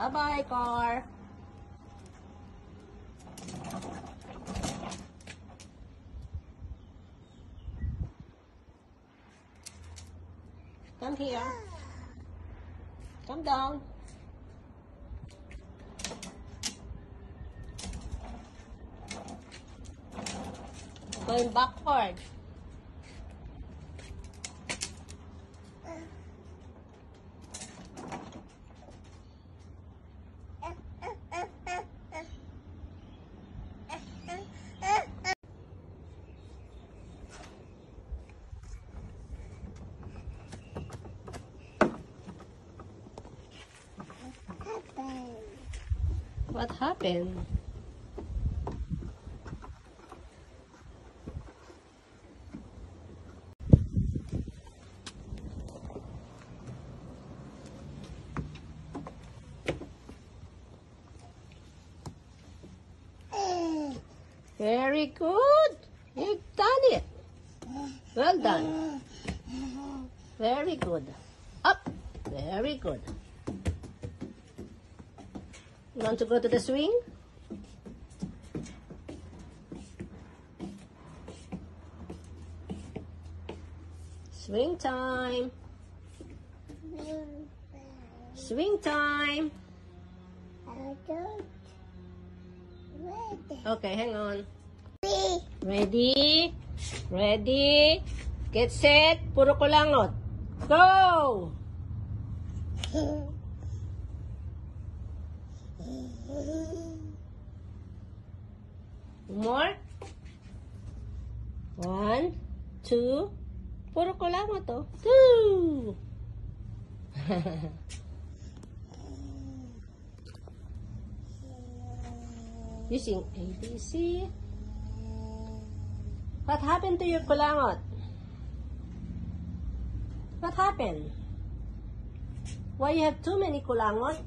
Bye-bye, car. Come here. Come down. Going backward. What happened? Very good. You've done it. Well done. Very good. Up. Very good. You want to go to the swing? Swing time. Swing time. Okay, hang on. Ready? Ready? Get set. Puro kulangot. Go! More? One, two. Puro kulangot to. Two! Using ABC. What happened to your kulangot? What happened? Why you have too many kulangot?